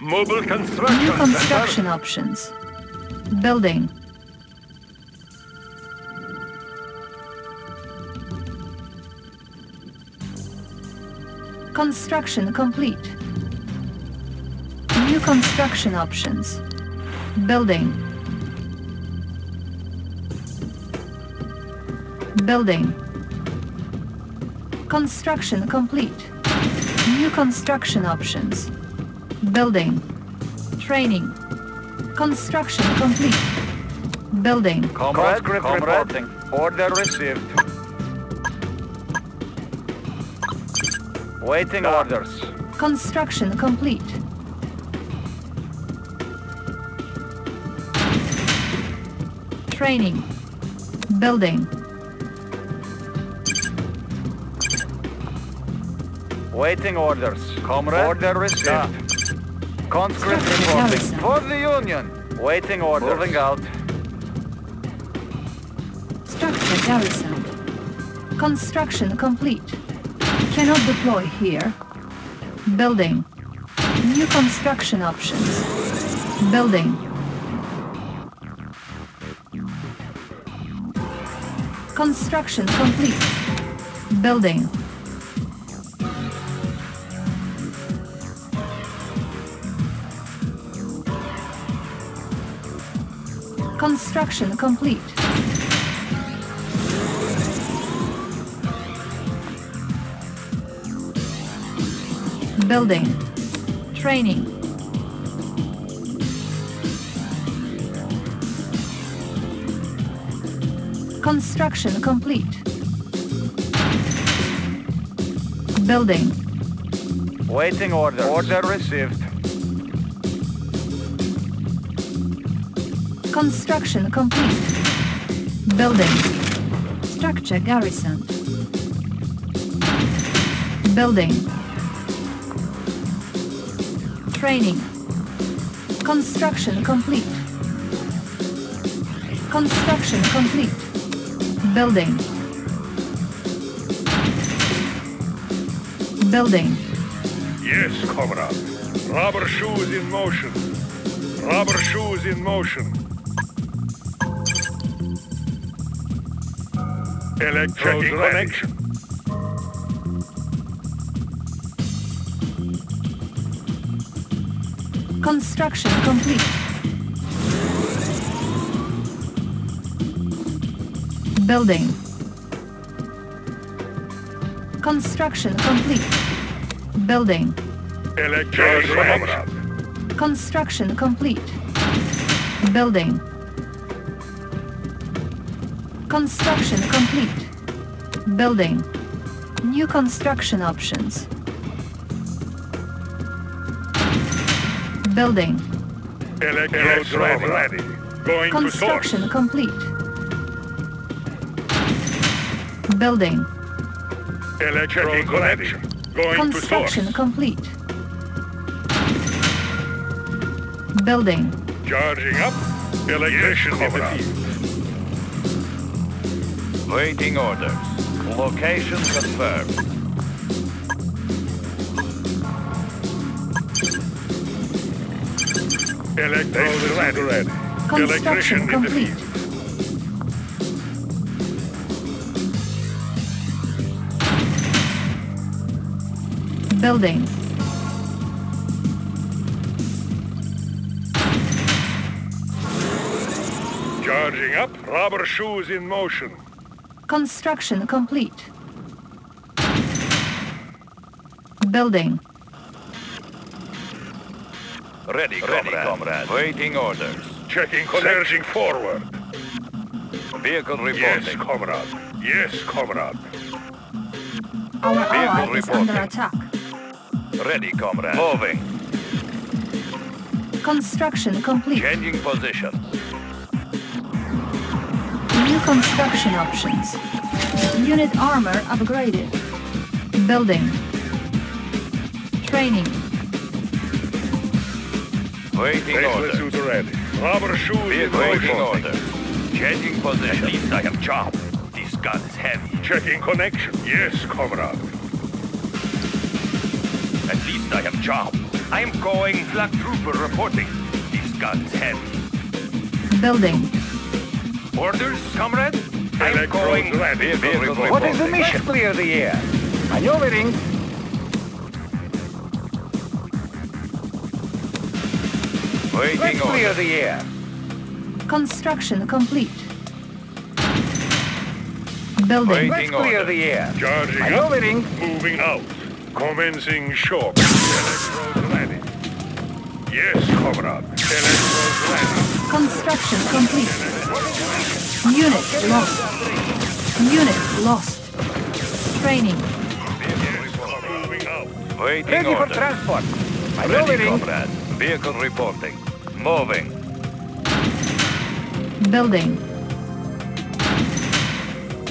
Mobile construction. New center. construction options. Building. Construction complete. New construction options. Building. Building. Construction complete. New construction options. Building. Training. Construction complete. Building. Comrade, Conscript comrade. reporting. Order received. Waiting orders. Construction complete. Training. Building. Waiting orders. Comrade. Order received. Conscript Structure reporting. For the Union. Waiting order. Moving out. Structure garrison. Construction complete. Cannot deploy here. Building. New construction options. Building. Construction complete. Building. Construction complete. Building. Training. Construction complete. Building. Waiting order. Order received. Construction complete. Building. Structure garrison. Building. Training. Construction complete. Construction complete. Building. Building. Yes, comrade. Rubber shoes in motion. Rubber shoes in motion. Electrodes connection. Construction complete. Building. Construction complete. Building. Electrodes comrade. Construction complete. Building. Construction complete. Building. New construction options. Building. Electrodes ready. Going to source. Construction complete. Building. Electrode connection. Going to source. Construction complete. Building. Charging up. Electrician in the field. Waiting orders. Location confirmed. Electrodes ready. ready. Construction Electrician in the complete. field. Building. Charging up. Rubber shoes in motion. Construction complete. Building. Ready, comrade. comrade. Waiting orders. Checking connection forward. Vehicle Yes, comrade. Yes, comrade. Our ally is reporting. under attack. Ready, comrade. Moving. Construction complete. Changing position. New construction options. Unit armor upgraded. Building. Training. Waiting Faceless orders. ready. Rubber shoes in Vehicle waiting motion. Changing position. At least I have job. This gun is heavy. Checking connection. Yes, comrade. At least I have job. I'm going. Flak trooper reporting. This gun's heavy. Building. Orders, comrade? I'm Electrodes going. ready. Vehicle What is the reporting. mission? clear the air. Maneuvering. Waiting Let's clear order. the air. Construction complete. Building. Wait. Let's clear order. the air. Charging up. Maneuvering. Moving out. Commencing short. Electrodes ready. Yes, comrade. Electrodes ready. Construction complete. Unit lost. Unit lost. Training. Waiting Ready for order. transport. Ready, Maneuvering. comrade. Vehicle reporting. Moving. Building.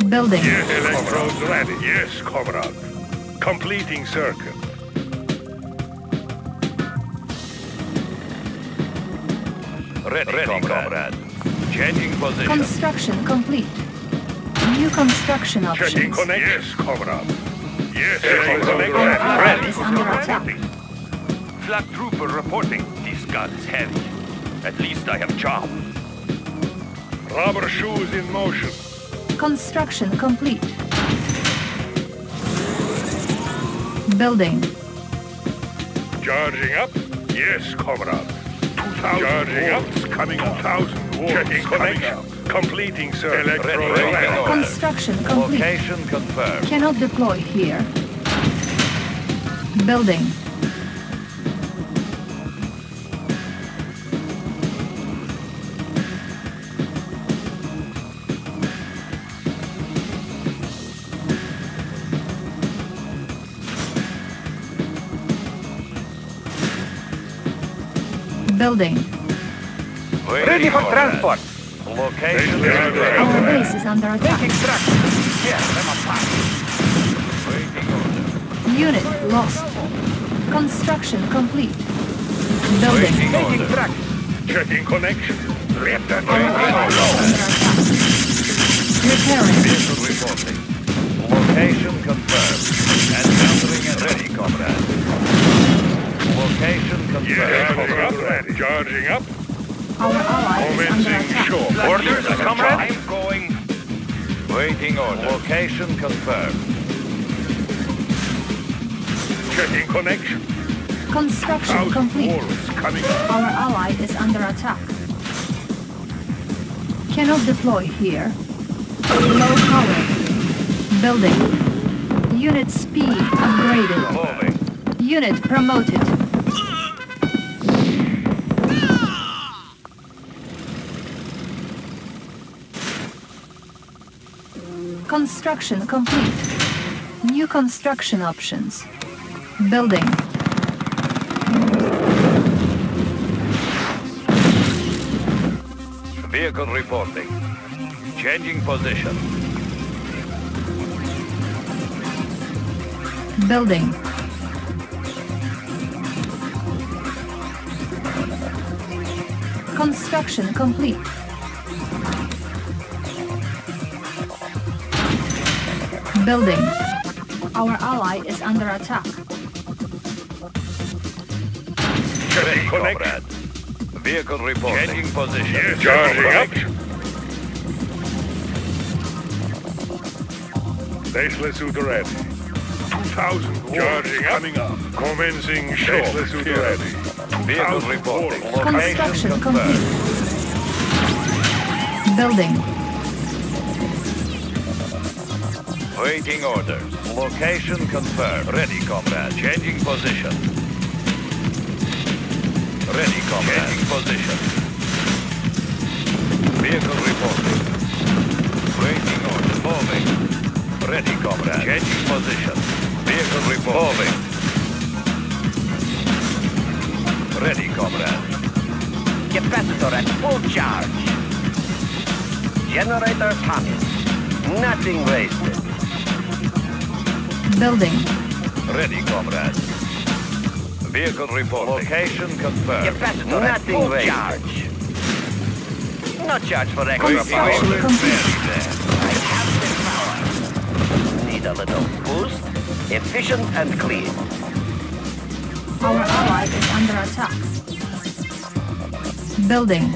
Building. Yes, electrodes ready. Yes, comrade. Completing circuit. Ready, comrade. Changing position. Construction complete. New construction options. Checking options. connect. Yes, comrade. Yes, Checking electrodes connect. Ready. ally Ready. is under attack. Flak trooper reporting. This gun is heavy. At least I have chop. Rubber shoes in motion. Construction complete. Building. Charging up. Yes, comrade. 2,000 Charging up. Coming up. 2,000 watts. Checking connection. Completing circuit. Electrodes Ready. ready. Construction complete. Location confirmed. Cannot deploy here. Building. Building. Ready for transport. Location Ready. confirmed. Our base is under attack. Extraction. Yes, I'm a pass. Waiting order. Unit lost. Construction complete. Building. Waiting Take order. Checking connection. Let that Our ally is under attack. Repairing. Location confirmed. Encountering and ready, comrade. Location confirmed. Yes, comrade. comrade. Ready. Charging up. Our ally is under Commencing attack. Orders, comrade. I'm going. Waiting order. Location confirmed. Checking connection. Construction Thousand complete. walls coming up. Our ally is under attack. Cannot deploy here. Low power. Building. Unit speed upgraded. Moving. Unit promoted. Construction complete. New construction options. Building. Vehicle reporting. Changing position. Building. Construction complete. Building. Our ally is under attack. Ready, Checking connection. comrade. Vehicle reporting. Changing position. Yes, charging up. Baseless suit ready. 2,000 charging up. Coming up. Commencing short. Baseless suit ready. Vehicle 2,000 reporting. Construction complete. Building. Waiting orders. Location confirmed. Ready, comrade. Changing position. Ready, comrade. Changing position. Vehicle reporting. Waiting order. Moving. Ready, comrade. Changing position. Vehicle reporting. Moving. Ready, comrade. Capacitor at full charge. Generator hottest. Nothing wasted. Building. Ready, comrade. Vehicle reporting. Location confirmed. Capacitor at Nothing full wasted. charge. No charge for extra power. Construction order. complete. I have the power. Need a little boost. Efficient and clean. Our ally is under attack. Building.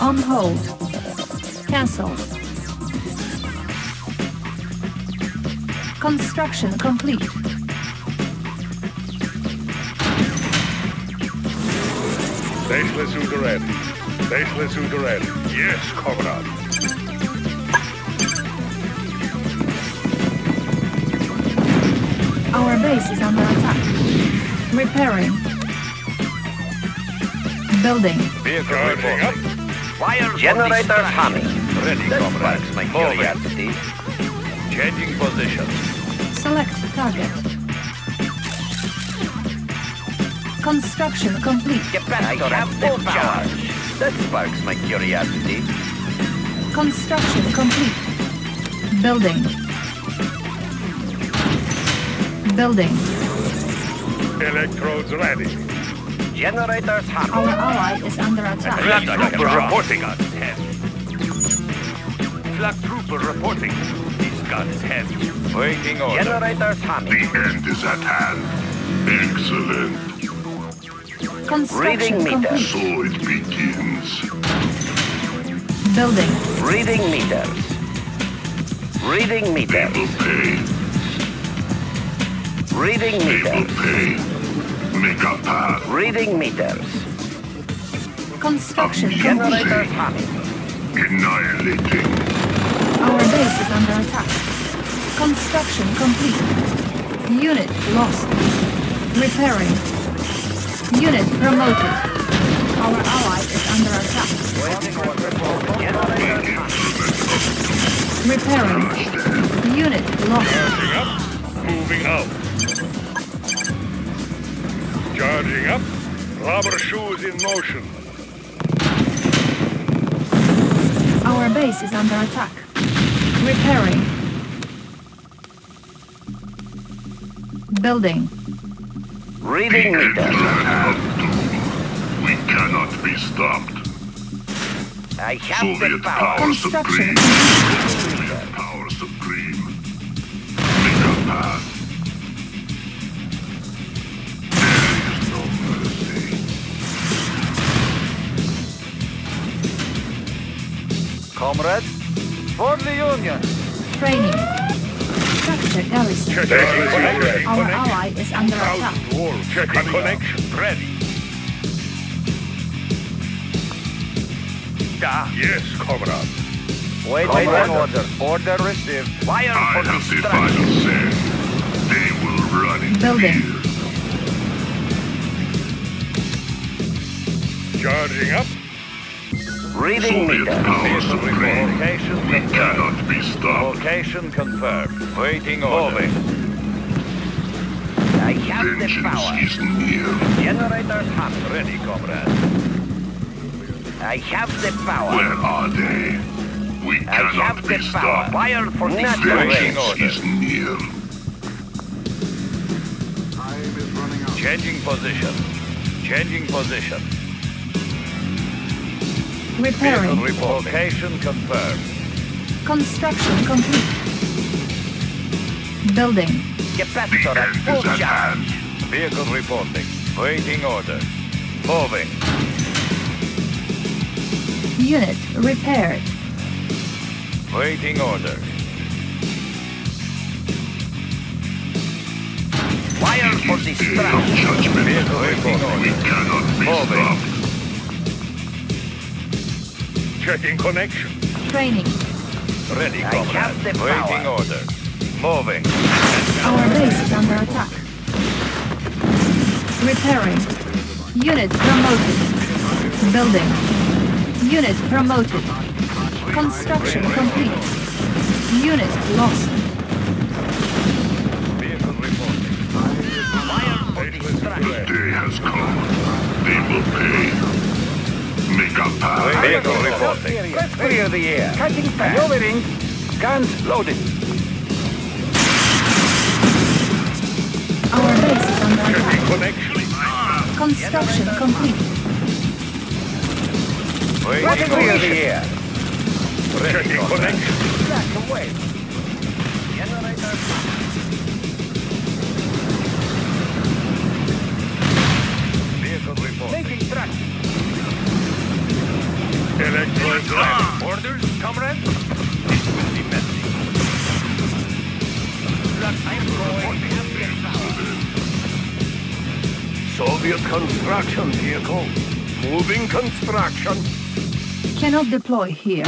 On hold. Cancel. Construction complete. Tesla suit ready. Tesla. Yes, comrade. Our base is under attack. Repairing. Building. Vehicle Charging up. reporting. Wire Generators humming. Ready, That comrade. my Moving. curiosity. Changing position. Select target. Construction complete. Capacitor at full charge. That sparks my curiosity. Construction complete. Building. Building. Electrodes ready. Generators hot. Our humming. ally is under attack. Flak Flak trooper trooper reporting on heavy. Flak trooper reporting. This gun is heavy. Waiting order. Generators humming. end is at hand. Excellent. Construction Reading meter. complete. So it begins. Building. Reading meters. Reading meters. pay. Reading meters. pay. Make a path. Reading meters. Construction complete. Generators humming. Annihilating. Our base is under attack. Construction complete. Unit lost. Repairing. Unit promoted. Our ally is under attack. Repairing. Unit lost. Charging up. Moving out. Charging up. Rubber shoes in motion. Our base is under attack. Repairing. Building. Reading meters. We cannot be stopped. I have the power. Construction Soviet power supreme. Make a path. There is no mercy. Comrades, for the Union. training. Garrison. Our ally is under attack. Connection. Ready. Da. Yes, comrade. Wait, wait, Comrade. order. Order received. Wire for the destruction. final say. They will run in Building. fear. Charging up. Reading meters. power supreme. Location We confirmed. cannot be stopped. Location confirmed. Waiting order. I have the Vengeance power. is near. Generators humming. Ready, comrade. I have the power. Where are they? We I cannot the be power. stopped. Wire for Waiting destruction. order. Vengeance is near. Changing position. Changing position. Vehicle Repairing. report. Location confirmed. Construction complete. Building. The Capacitor at end full charge. Vehicle reporting. Waiting order. Moving. Unit repaired. Waiting order. Wire for Day destruction. Vehicle waiting We cannot be Moving. stopped. Checking connection. Training. Ready, I comrade. Waiting order. Moving. Our base is under attack. Repairing. Unit promoted. Building. Unit promoted. Construction complete. Unit lost. Vehicle reporting. Wire for destruction. The day has come. They will pay. Make a path. Vehicle reporting. Let's clear the air. Cutting fast. Maneuvering. Guns loaded. Our base is under Checking attack. connection. Construction complete. Let's clear the air. Ready, Checking connection. Back away. Generators Orders. This will be messy. Soviet construction vehicle. Moving construction. Cannot deploy here.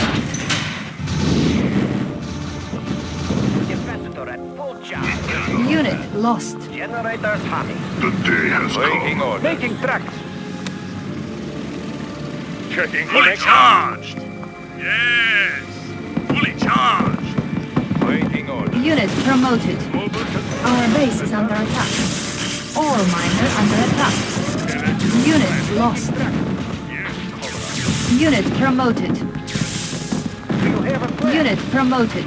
Unit lost. Generators hot. The day has Waiting come. Order. Making tracks. Checking Fully charged. Yes. Fully charged. Waiting order. Unit promoted. Our base is under attack. Ore miner under attack. Unit lost. Unit promoted. Do you have a plan? Unit promoted.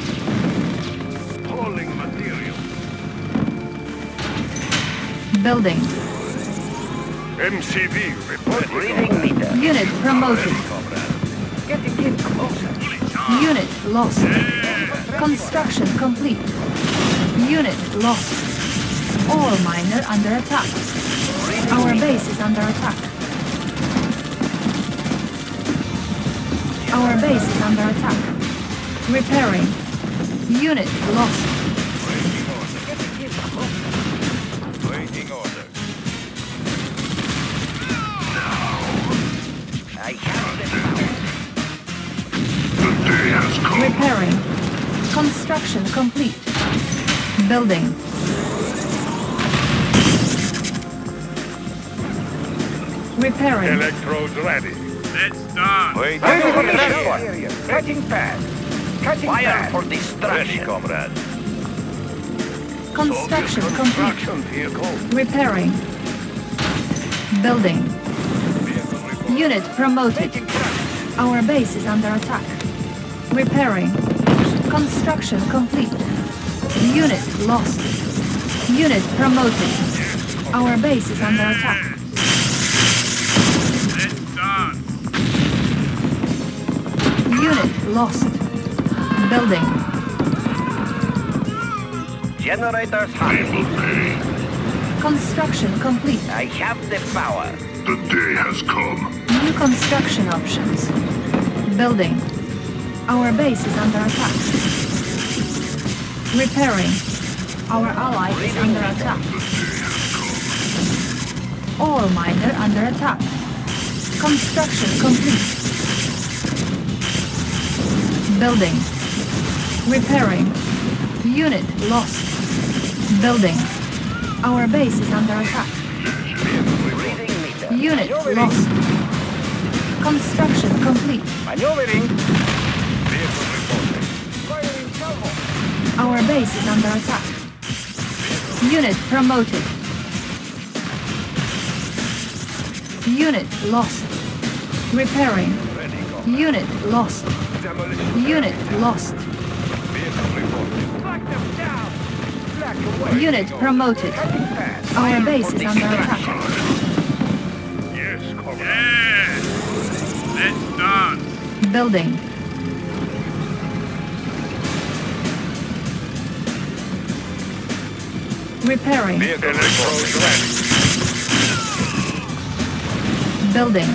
Building. MCV reporting. Reading meter. Unit promoted. Getting in closer. Unit lost. Construction complete. Unit lost. Ore miner under attack. Our base is under attack. Our base is under attack. Repairing. Unit lost. Repairing. Construction complete. Building. Repairing. Electrodes ready. Let's start. Waiting Moving order. transport area. Cutting fast. Cutting Fire fast. for Ready, comrade. Construction complete. Construction vehicle. Repairing. Building. Unit promoted. Our base is under attack. Repairing. Construction complete. Unit lost. Unit promoted. Our base is under attack. Let's. Unit lost. Building. Generators high. Construction complete. I have the power. The day has come. New construction options. Building. Our base is under attack. Repairing. Our ally is under attack. Ore miner under attack. Construction complete. Building. Repairing. Unit lost. Building. Our base is under attack. Unit lost. Construction complete. Maneuvering. Our base is under attack. Unit promoted. Unit lost. Repairing. Ready. Unit lost. Demolition. Unit lost. Vehicle reporting. Black them down. Unit promoted. Our base is under attack. Yes, Comrade. Yes. Let's start. Building. Repairing. Vehicle Electrodes reporting. ready. Building.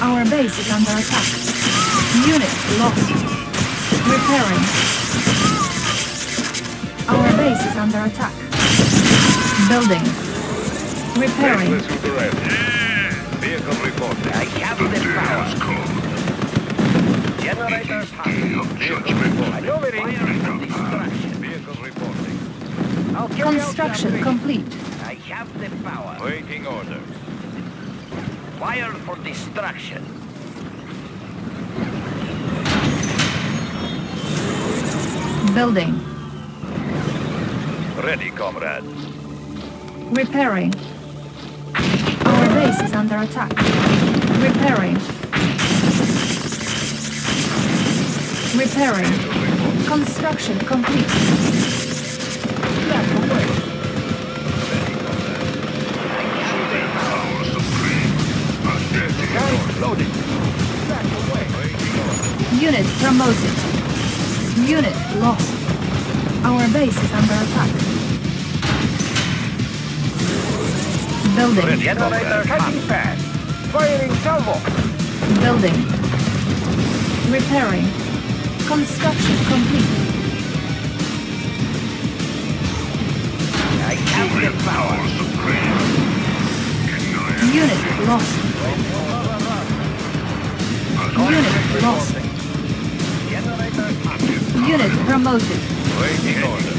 Our base is under attack. Unit lost. Repairing. Our base is under attack. Building. Repairing. Listen to ready. Vehicle reporting. I have The the day power. Generators humming. Day of judgment. Maneuvering. Fire for destruction. Vehicle reporting. I'll carry out Construction complete. I have the power. Waiting orders. Fire for destruction. Building. Ready, comrade. Repairing. Our base is under attack. Repairing. Repairing. Construction complete. Unit promoted. Unit lost. Our base is under attack. Building. Generators Cutting fast. Firing salvo. Building. Repairing. Construction complete. I the power. Unit lost. Unit lost. Unit promoted. Waiting order.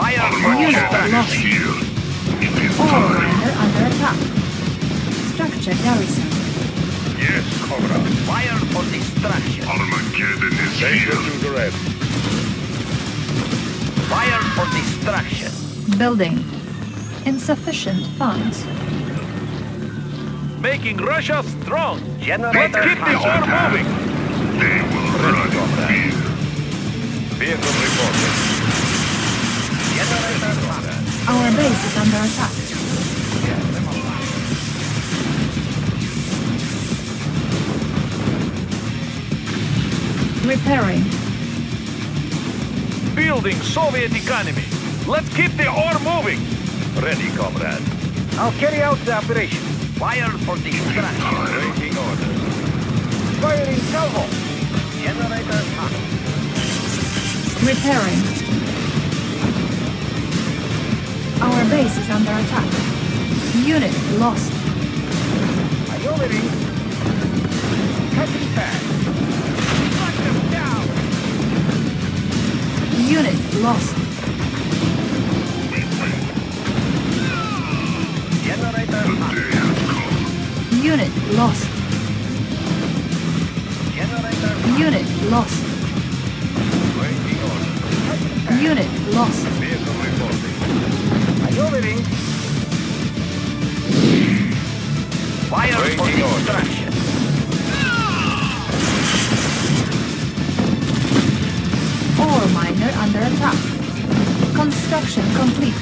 Fire Unit for lost. Ore miner under attack. Structure garrison. Yes, comrade. Fire for destruction. Armageddon is Danger to the red. Fire for destruction. Building. Insufficient funds. Making Russia strong. Generator Let's keep the hazard. ore moving. They will run in fear. Vehicle reporting. Our base is under attack. Repairing. Building Soviet economy. Let's keep the ore moving. Ready, comrade. I'll carry out the operation. Fire for destruction. Waiting order. Firing salvo. Generator hazard. Repairing. Our base is under attack. Unit lost. Maneuvering. Cutting fast. Knock them down. Unit lost. Generator hazard. Unit lost. Generator Unit lost. Unit lost. Vehicle reporting. Fire for Waiting order. destruction. Ore miner under attack. Construction complete.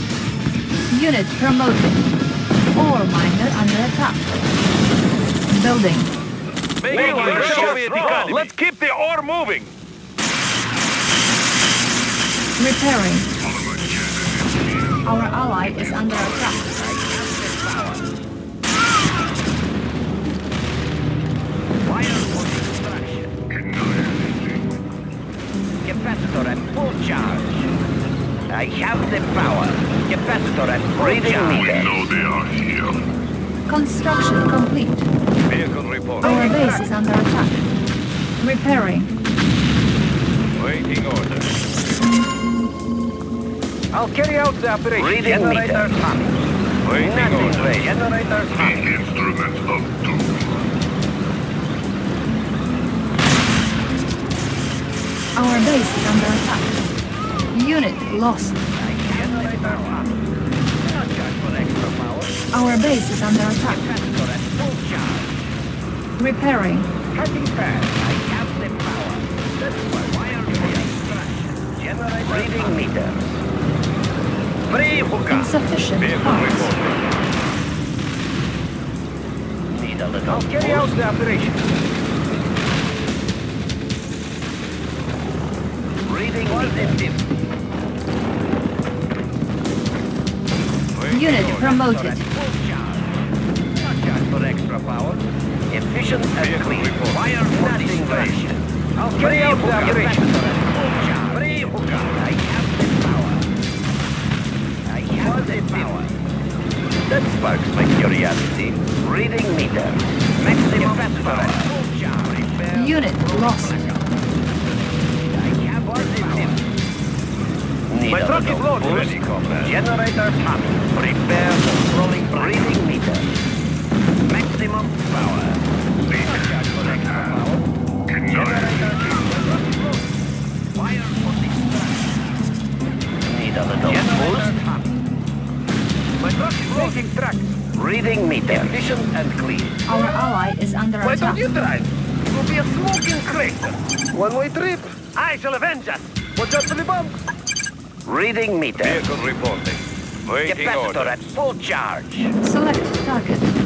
Unit promoted. Ore miner under attack. Building. Making Russia Soviet economy. Let's keep the ore moving. Repairing. Our ally is under attack. Fire for destruction. Capacitor at full charge. I have the power. Capacitor at full We charge. know they are here. Construction complete. Vehicle reporting. Our base is under attack. Repairing. Waiting order. I'll carry out the operation. Reading Generator meter. hammer. Waiting Nothing order. ready. Generator The hammer. instrument of doom. Our base is under attack. Unit lost. Generator hammer. Not charge for extra power. Our base is under attack. Capacitor at full charge. Repairing. Cutting fast. I have the power. That's why wire for Reading meter. Insufficient reporting. Need a little I'll carry out the operation. Reading. Unit promoted. Full charge. Not charge for extra power. Efficient and clean. Fire. I'll carry out the operation. I power. That sparks my curiosity. Reading meter. Maximum power. Unit lost. I have the power. Need My a truck is loaded. Ready, comrade. Generator hot. Prepare controlling reading meter. Maximum power. Not charge power. Generator tracks. Reading meter. Efficient and clean. Our ally is under Why attack. don't you drive? It will be a smoking crater. One-way trip. I shall avenge us. Watch out for the bump. Reading meter. Vehicle reporting. Waiting Capacitor order. at full charge. Select target.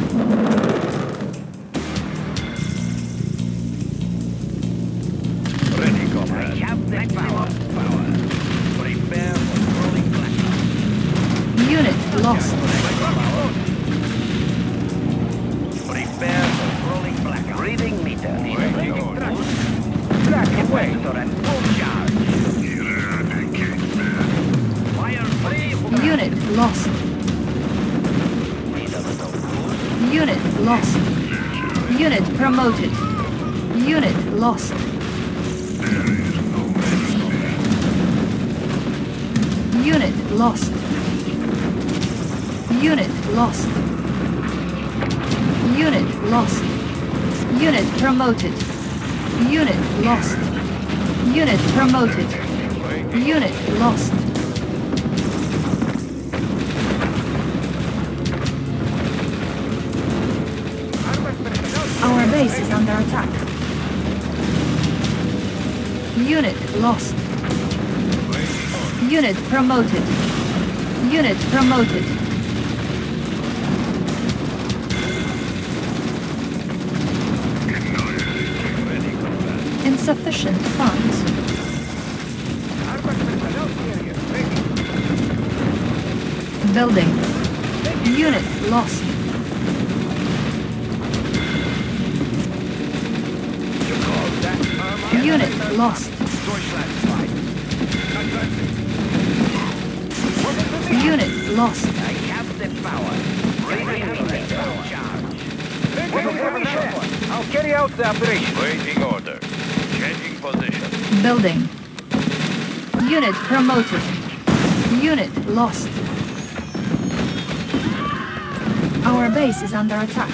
Promoted. Unit lost. Unit promoted. Unit lost. Our base is under attack. Unit lost. Unit promoted. Unit promoted. Insufficient funds. Building. Unit lost. Unit lost. Unit lost. I have the power. Reading meter. Charge. I'll carry out the operation. Waiting order. Changing position. Building. Unit promoted. Unit lost. Our base is under attack.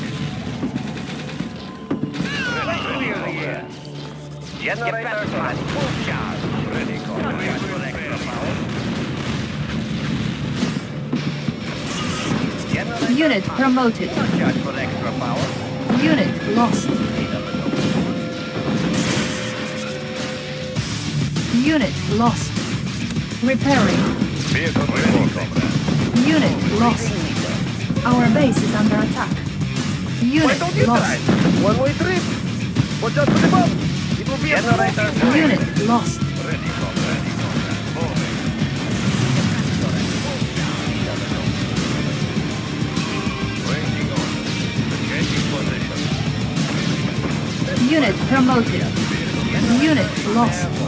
Generator at full charge. Ready, comrade. For extra power. Generator Unit promoted. charge for extra power. Unit lost. Unit lost. Repairing. Vehicle ready. Unit lost. Our base is under attack. Unit lost. One-way trip. Watch out for the bump. It will be a Generator smoking Unit lost. Ready, comrade. Unit promoted. Unit lost.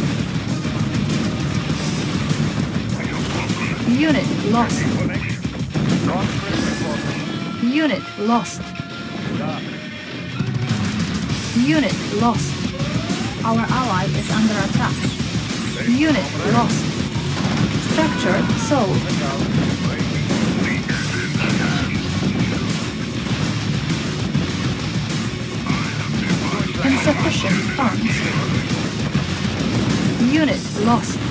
Unit lost. Unit lost. Unit lost. Our ally is under attack. Unit lost. Structure sold. Insufficient funds. Unit lost.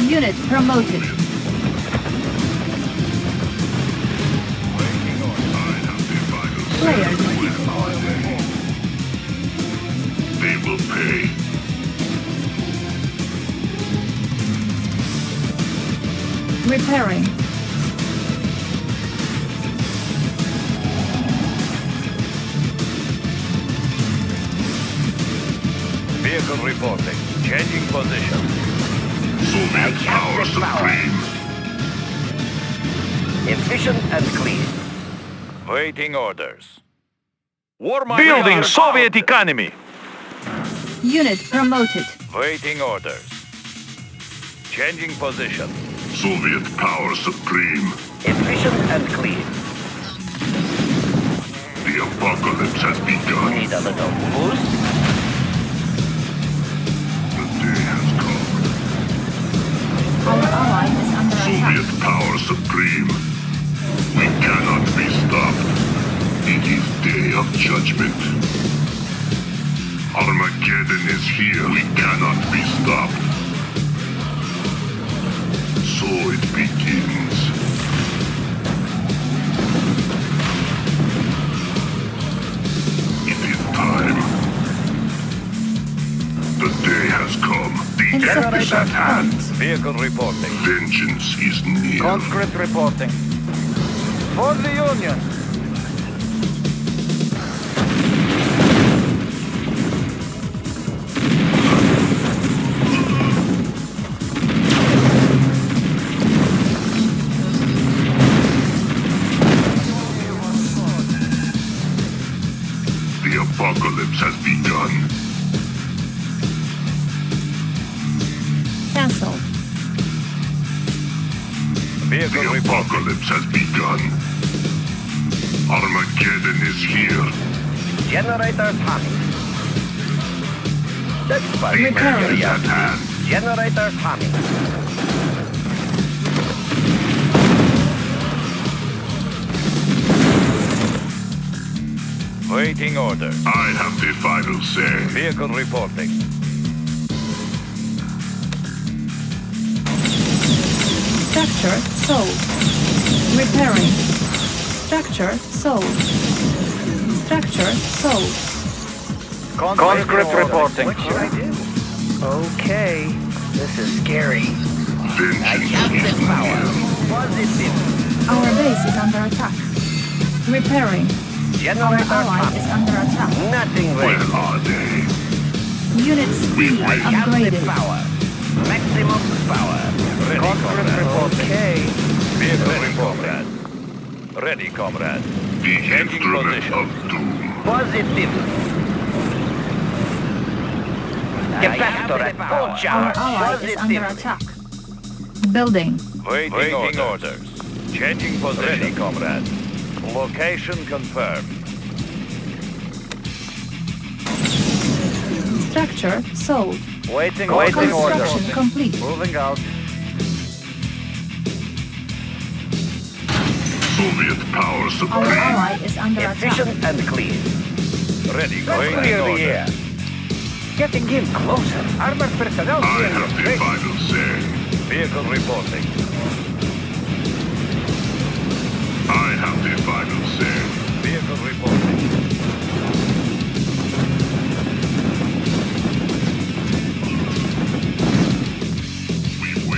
Unit promoted. Player defeated. They will pay. Repairing. Vehicle reporting. Changing position. Soviet power supreme. Efficient and clean. Waiting orders. War miner Building here. Soviet economy. Unit promoted. Waiting orders. Changing position. Soviet power supreme. Efficient and clean. The apocalypse has begun. Need a little boost. Soviet power supreme. We cannot be stopped. It is day of judgment. Armageddon is here. We cannot be stopped. So it begins. It is time. The day has come. The end is at hand. Vehicle reporting. Vengeance is near. Conscript reporting. For the Union. Apocalypse has begun. Armageddon is here. Generators humming. That sparks The my end is at hand. Generators humming. Waiting order. I have the final say. Vehicle reporting. Structure sold. Repairing. Structure sold. Structure sold. Conscript reporting. What should I do? Okay. This is scary. I have is the power. Positive. Our base is under attack. Repairing. Our Generators ally humming. is under attack. Nothing ready. Where are they? Unit speed I have the upgraded. power. Maximum power. Ready, comrade. Okay. Vehicle reporting. Ready, comrade. The Changing instrument position. of doom. Positive. Capacitor at full Our charge. ally is under attack. Building. Waiting, Waiting orders. Changing position. Ready, comrade. Location confirmed. Structure sold. Waiting, waiting order. Construction complete. Moving out. Soviet power Our ally is under attack. Efficient and clean. Ready, Let's waiting clear the order. air. Getting in closer. Armored personnel I have the Ready. final say. Vehicle reporting. I have the final say. Vehicle reporting.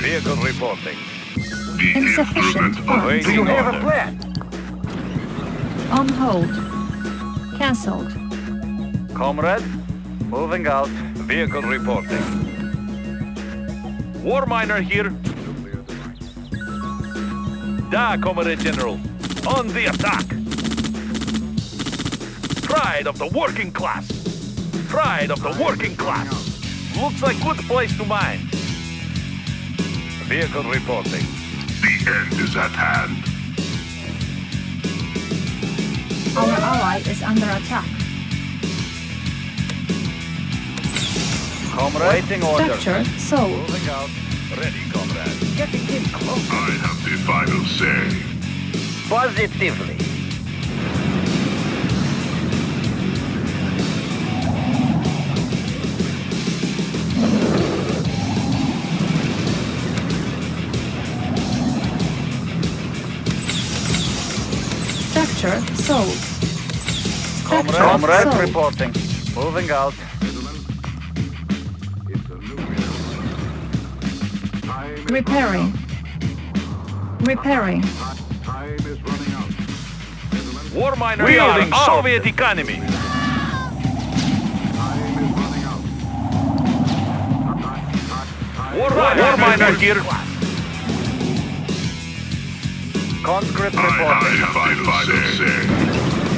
Vehicle reporting. The Insufficient instrument of funds. Do you have a plan? On hold. Cancelled. Comrade, moving out. Vehicle reporting. War miner here. Da, Comrade General. On the attack. Pride of the working class. Pride of the working class. Looks like good place to mine. Vehicle reporting. The end is at hand. Our ally is under attack. Comrade, waiting order. Structure sold. Moving out. Ready, comrade. Getting in close. I have the final say. Positively. Sold. Structure Comrade sold. reporting. Moving out. Repairing. Repairing. War miner We are building armed. Soviet economy. War, war miner here. Conscript I reporting. have final say.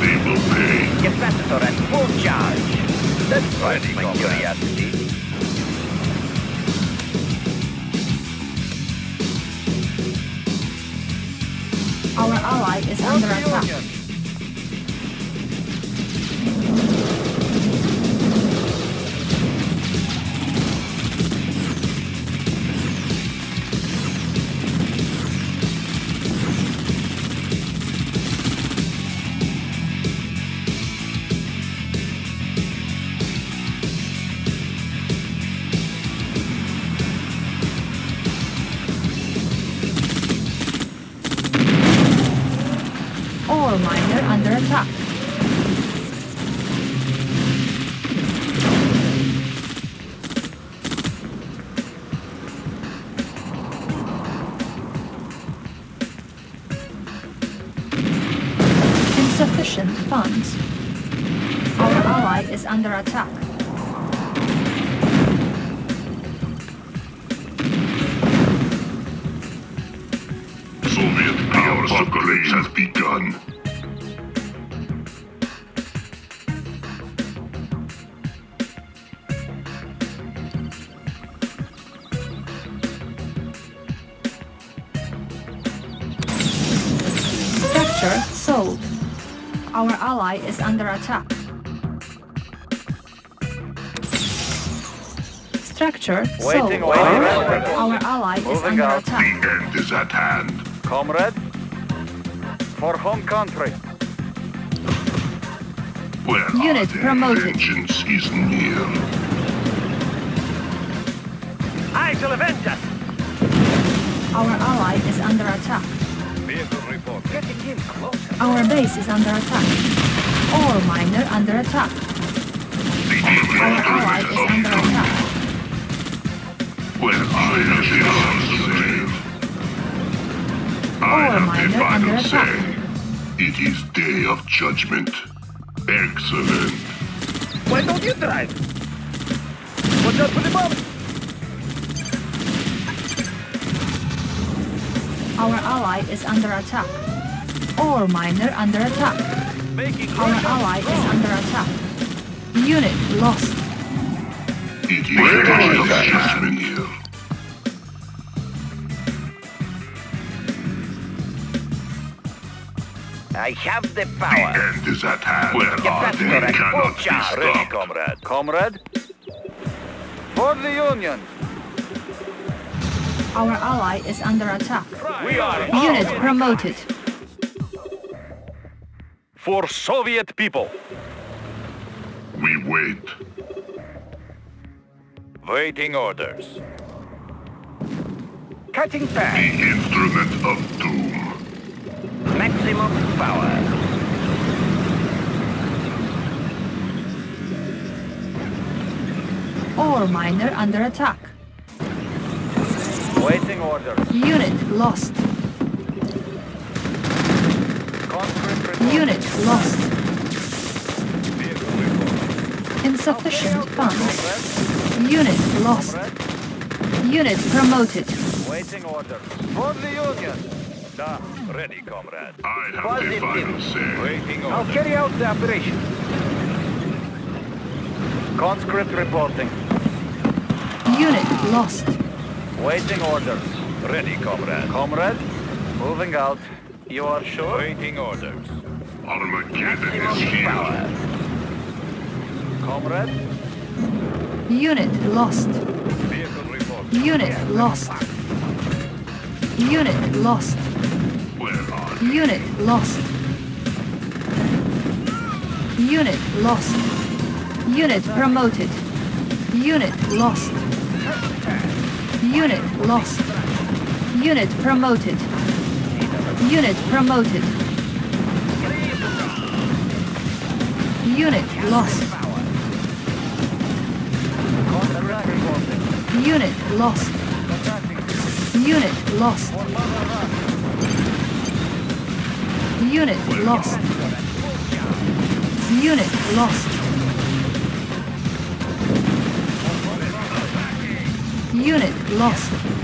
They will pay. Capacitor at full charge. That sparks Ready, my comrade. curiosity. Our ally is under attack. Insufficient funds. Our ally is under attack. Soviet power upgrade has begun. Ally is under attack. Structure sold. Waiting order. Our ally is Moving under out. The attack. end is at hand. Comrade. For home country. Where Unit promoted. Vengeance is near. I shall avenge us. Our ally is under attack. Vehicle report. Getting in closer. Our base is under attack. Ore miner under attack. Our ally is under attack. When I have the answer. I Ore have the miner under final attack. say. It is day of judgment. Excellent. Why don't you drive? Watch out for the bomb. Our ally is under attack. Ore miner under attack. Making Our ally is under attack. Unit lost. It is day of judgment. I have the power. The end is at hand. Where Get are they? Cannot full be charge. Ready, stopped. comrade. Comrade. For the Union. Our ally is under attack. We are Unit promoted. For Soviet people. We wait. Waiting orders. Cutting back. The instrument of doom. Maximum power. Ore miner under attack. Waiting orders. Unit lost. Conscript reporting. Unit lost. Insufficient funds. Unit lost. Unit promoted. Waiting orders. For the Union. Da. Ready, comrade. I have the final say. Waiting I'll carry out the operation. Conscript reporting. Unit lost. Waiting orders. Ready, comrade. Comrade. Moving out. You are sure? Waiting orders. Armageddon is here. power. Comrade. Unit lost. Unit lost. Unit lost. Where are? Unit lost. Unit lost. Unit promoted. Unit lost. Unit lost. Unit promoted. Unit promoted. Unit lost. Unit lost. Unit lost. Unit lost. Unit lost. Unit lost.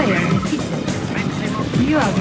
Player defeated. You are victorious.